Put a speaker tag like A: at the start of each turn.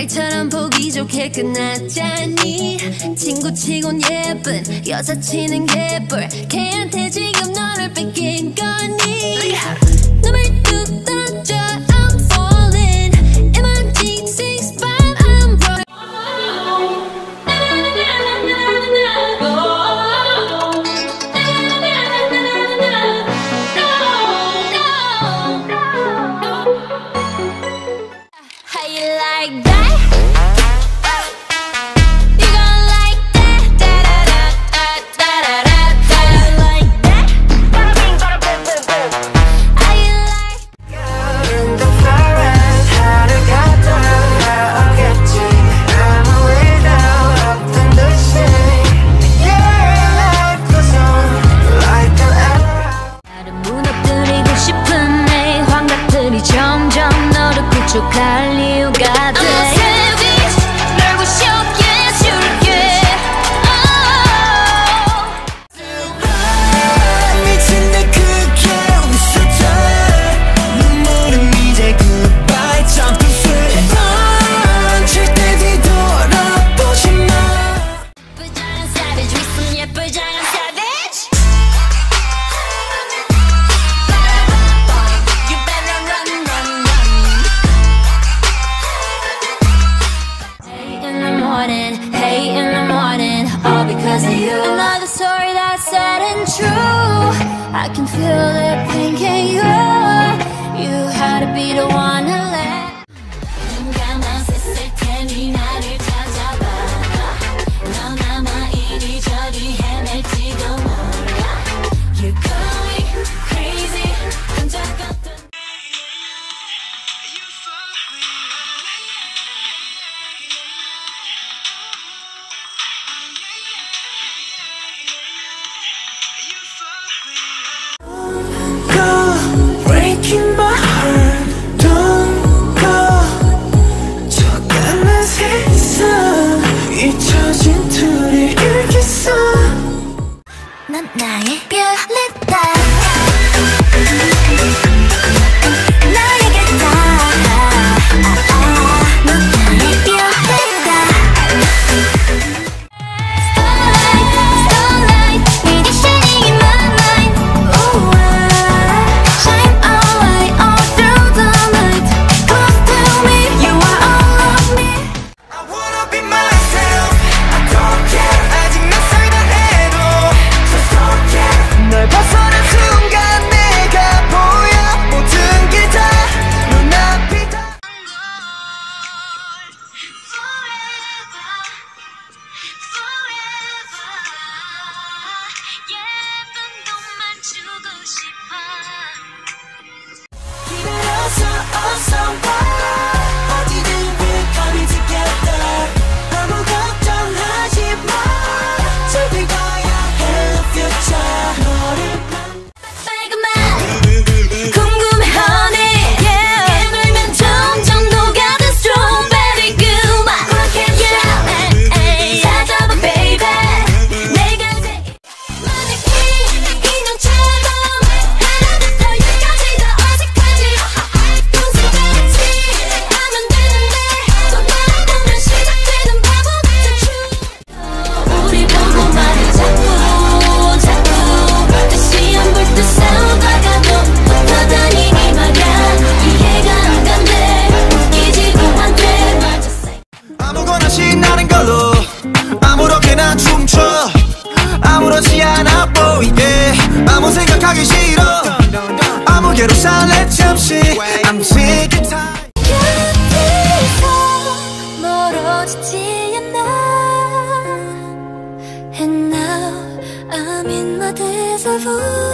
A: 말처럼 보기 좋게 끝났잖니. 친구치곤 예쁜 여자 치는 개뿔 걔한테 지금 너를 뺏긴 거 to climb because of you. Another story that's sad and true. I can feel it 아무거나
B: 신나는 걸로 아무렇게나 춤춰. 아무렇지 않아 보이게. 아무 생각하기 싫어. 아무개로 살래 잠시. I'm sick and tired.
A: 멀어지지 않나 And now I'm in my déjà vu.